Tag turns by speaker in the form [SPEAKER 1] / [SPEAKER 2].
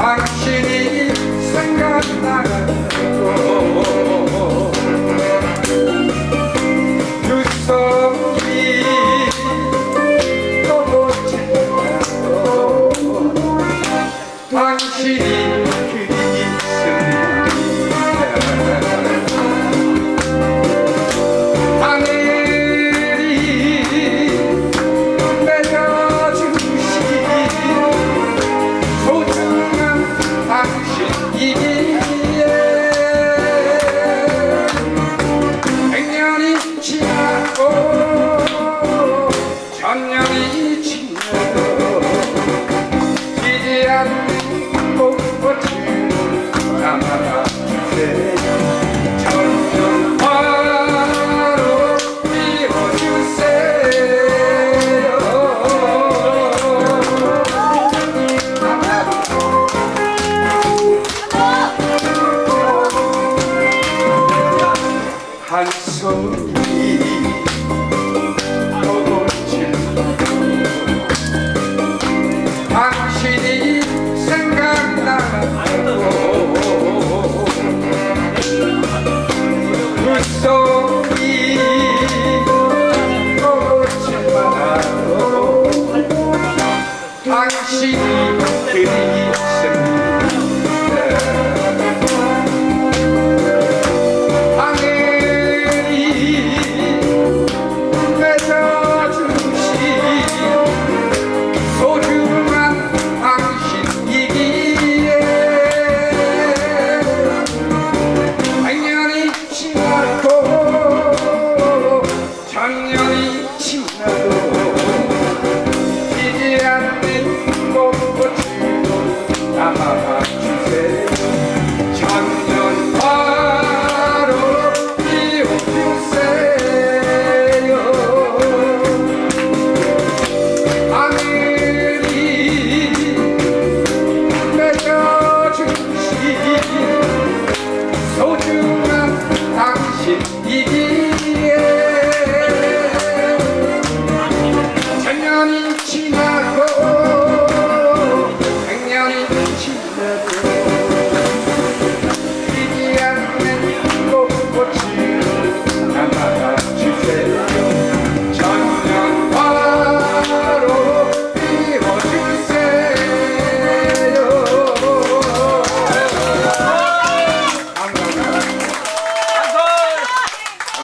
[SPEAKER 1] 당신이 생각나는 she 반성이 on.